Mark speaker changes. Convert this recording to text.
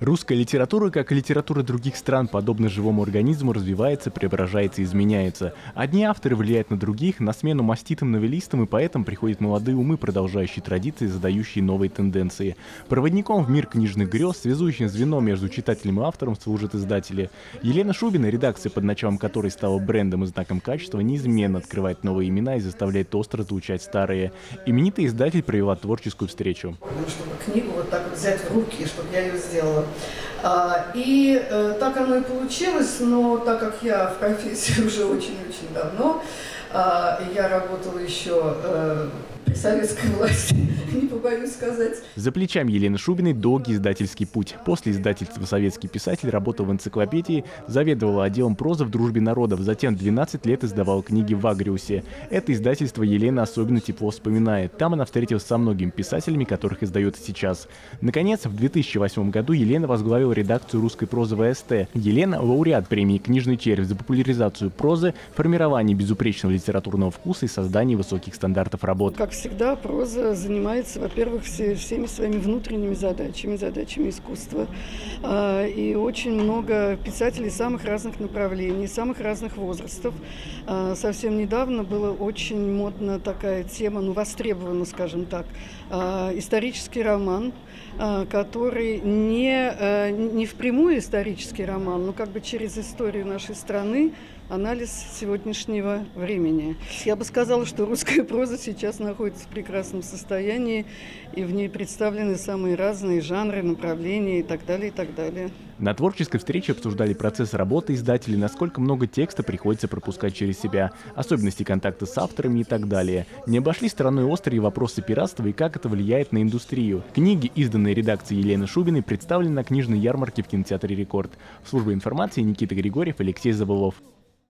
Speaker 1: Русская литература, как и литература других стран, подобно живому организму, развивается, преображается и изменяется. Одни авторы влияют на других, на смену маститым новеллистам и поэтам приходят молодые умы, продолжающие традиции, задающие новые тенденции. Проводником в мир книжных грез, связующим звеном между читателем и автором служат издатели. Елена Шубина, редакция, под началом которой стала брендом и знаком качества, неизменно открывает новые имена и заставляет остро звучать старые. Именитый издатель провела творческую встречу.
Speaker 2: Ну, чтобы книгу вот так взять в руки, чтобы я ее сделала. А, и э, так оно и получилось, но так как я в профессии уже очень-очень давно, а, я работала еще э, советской власти, не побоюсь сказать.
Speaker 1: За плечами Елены Шубиной долгий издательский путь. После издательства «Советский писатель» работал в энциклопедии, заведовала отделом прозы в «Дружбе народов», затем 12 лет издавала книги в Агриусе. Это издательство Елена особенно тепло вспоминает. Там она встретилась со многими писателями, которых издает сейчас. Наконец, в 2008 году Елена возглавила редакцию русской прозы ВСТ. Елена – лауреат премии «Книжный червь» за популяризацию прозы, формирование безупречного литературного вкуса и создание высоких стандартов работ.
Speaker 2: Как всегда, проза занимается, во-первых, все, всеми своими внутренними задачами, задачами искусства. А, и очень много писателей самых разных направлений, самых разных возрастов. А, совсем недавно была очень модна такая тема, ну, востребована, скажем так, а, исторический роман, который не, не впрямую исторический роман, но как бы через историю нашей страны анализ сегодняшнего времени. Я бы сказала, что русская проза сейчас находится в прекрасном состоянии, и в ней представлены самые разные жанры, направления и так далее, и так далее.
Speaker 1: На творческой встрече обсуждали процесс работы издателей, насколько много текста приходится пропускать через себя, особенности контакта с авторами и так далее. Не обошли стороной острые вопросы пиратства и как это влияет на индустрию. Книги, изданные редакцией Елены Шубиной, представлены на книжной ярмарке в кинотеатре «Рекорд». В службе информации Никита Григорьев, Алексей Заволов.